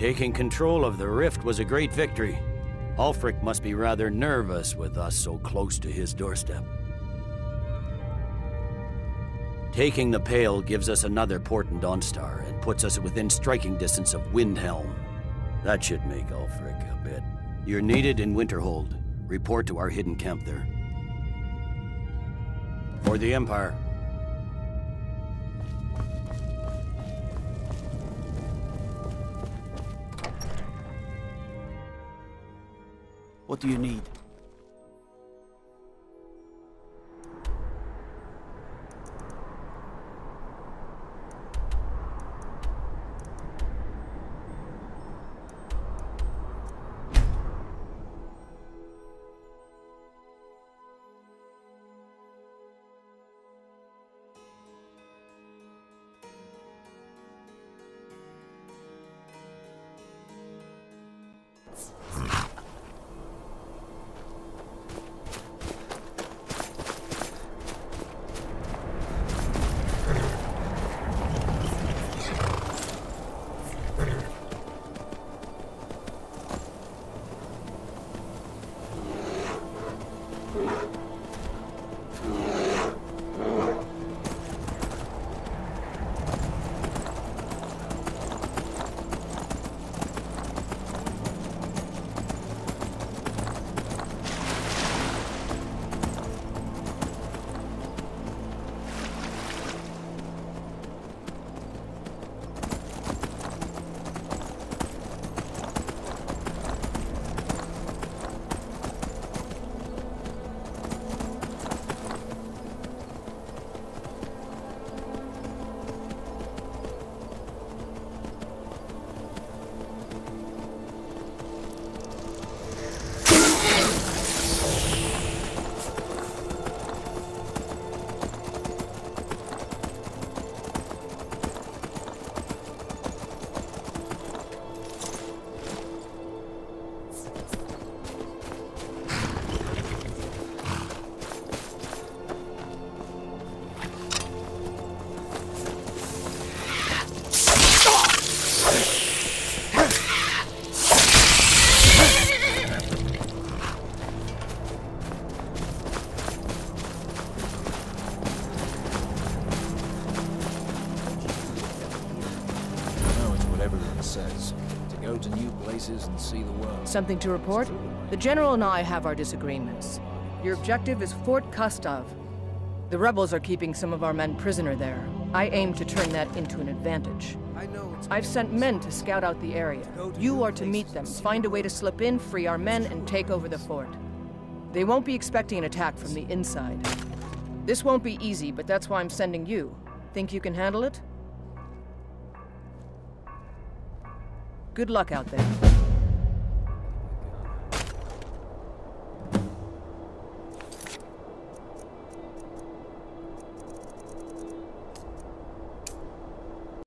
Taking control of the rift was a great victory. Ulfric must be rather nervous with us so close to his doorstep. Taking the Pale gives us another port in Dawnstar and puts us within striking distance of Windhelm. That should make Ulfric a bit. You're needed in Winterhold. Report to our hidden camp there. For the Empire. What do you need? know what everyone says. To go to new places and see the world. Something to report? The General and I have our disagreements. Your objective is Fort Kastav. The rebels are keeping some of our men prisoner there. I aim to turn that into an advantage. I've sent men to scout out the area. You are to meet them, find a way to slip in, free our men, and take over the fort. They won't be expecting an attack from the inside. This won't be easy, but that's why I'm sending you. Think you can handle it? Good luck out there.